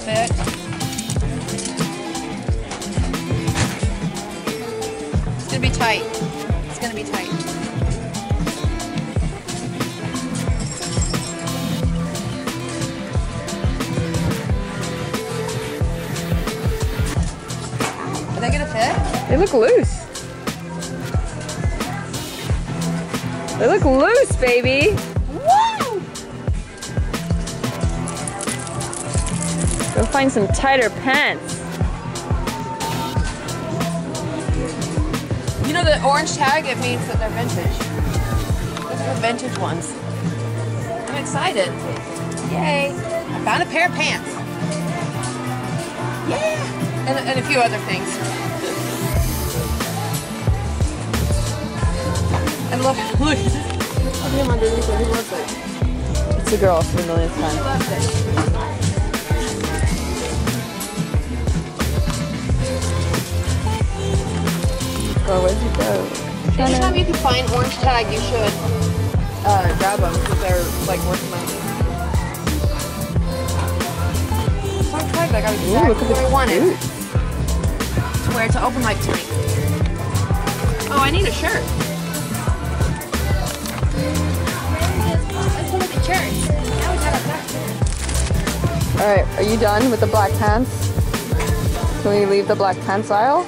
fit. It's gonna be tight. It's gonna be tight. Are they gonna fit? They look loose. They look loose, baby. Woo! Go find some tighter pants. You know the orange tag, it means that they're vintage. Those are the vintage ones. I'm excited. Yay. I found a pair of pants. Yeah. And, and a few other things. And look, look. Look at him underneath. He loves it. It's a girl for the millionth He time. Go, where'd you go? Anytime you can find orange tag, you should uh, grab them because they're like worth money. I'm excited. I got Ooh, exactly look at what I wanted boots. to wear to open mic tonight. Oh, I need a shirt. Let's look at shirts. Now we got a black shirt. All right, are you done with the black pants? Can we leave the black pants aisle?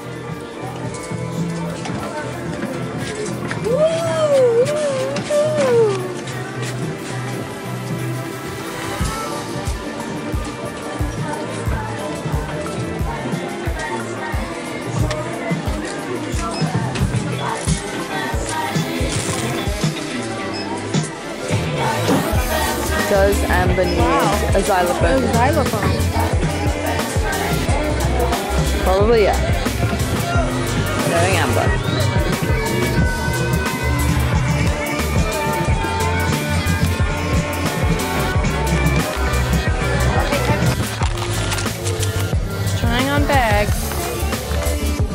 Does Amber need a xylophone? Xylophone. Probably yeah. Knowing Amber. Trying on bags.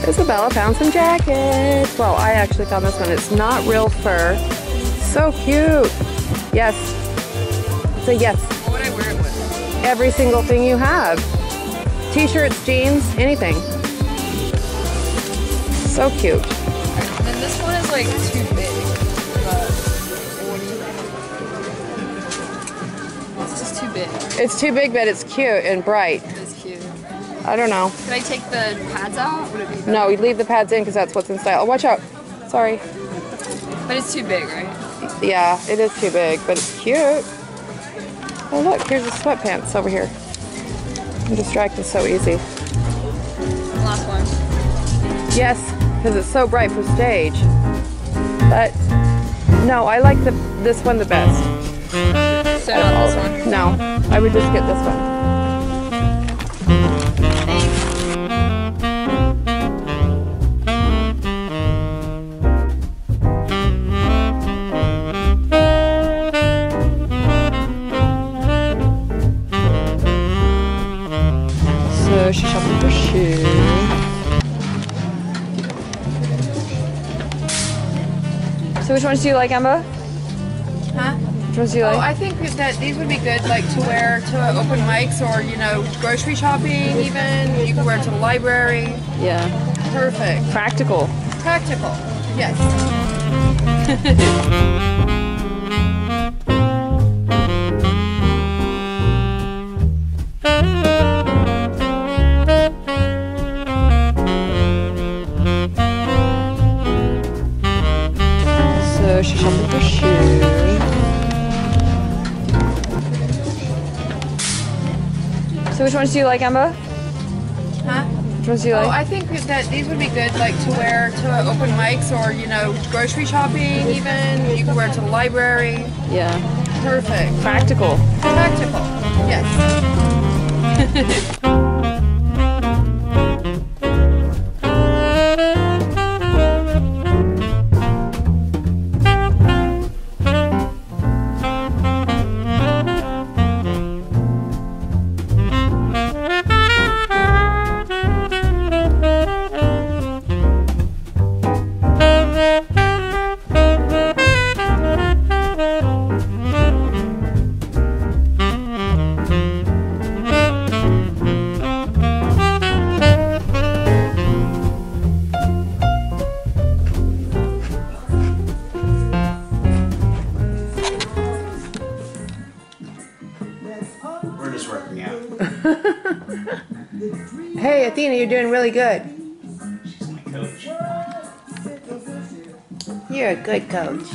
Isabella found some jackets. Well, I actually found this one. It's not real fur. So cute. Yes. It's a yes. What would I wear it with? Every single thing you have. T-shirts, jeans, anything. So cute. And then this one is like too big. But what do you think? It's just too big. It's too big, but it's cute and bright. It's cute. I don't know. Can I take the pads out? Would it be? No, we leave the pads in because that's what's in style. Oh, watch out. Sorry. But it's too big, right? Yeah, it is too big, but it's cute. Oh, look, here's the sweatpants over here. I'm distracted so easy. Last one. Yes, because it's so bright for stage. But no, I like the this one the best. So not this one. No, I would just get this one. So shopping for shoes. So which ones do you like, Emma? Huh? Which ones do you Oh. I think that these would be good, like to wear to open mics or you know grocery shopping. Even you can wear it to the library. yeah. Perfect. Practical. Practical. Yes. So which ones do you like, Emma? Huh? Which ones do you like? Oh, like? I think that these would be good, like to wear to open mics or you know grocery shopping. Even you can wear it to the library. yeah. Perfect. Practical. Practical. Yes. Hey, Athena, you're doing really good. She's my coach. You're a good coach.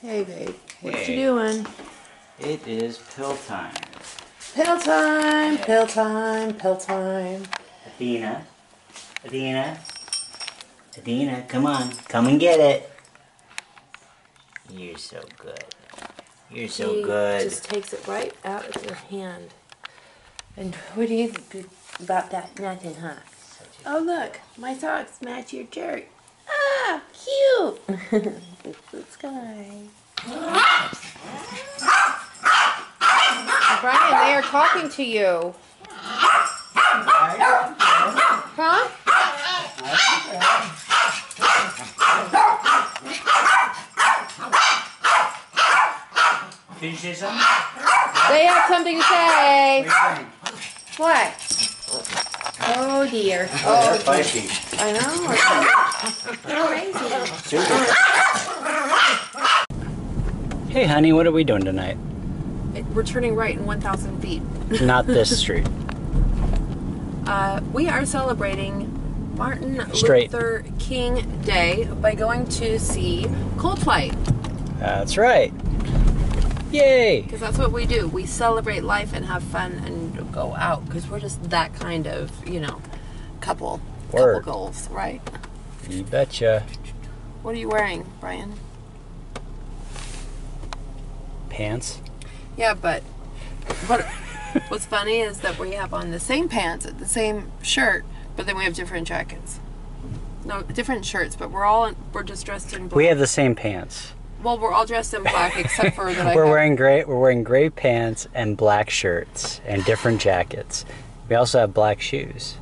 Hey, babe. What Hey. you doing? It is pill time. Pill time, pill time, pill time. Athena. Athena. Athena, come on. Come and get it. You're so good. You're so He good. just takes it right out of your hand. And what do you think about that? Nothing, huh? Oh, look, my socks match your shirt. Ah, cute. it's the sky. Brian, they are talking to you. Huh? Did you say something? They have something to say. What are you What? Oh dear. saying? Oh, Spicy. I know. They're crazy. Hey, honey, what are we doing tonight? We're turning right in 1,000 feet. Not this street. Uh, we are celebrating Martin Straight. Luther King Day by going to see Coldplay. That's right. Yay! Because that's what we do. We celebrate life and have fun and go out. Because we're just that kind of, you know, couple. Word. Couple goals, right? You betcha. What are you wearing, Brian? Pants. Yeah, but what what's funny is that we have on the same pants, the same shirt, but then we have different jackets. No, different shirts, but we're all in, we're just dressed in black. We have the same pants. Well, we're all dressed in black except for that We're wearing gray. We're wearing gray pants and black shirts and different jackets. We also have black shoes.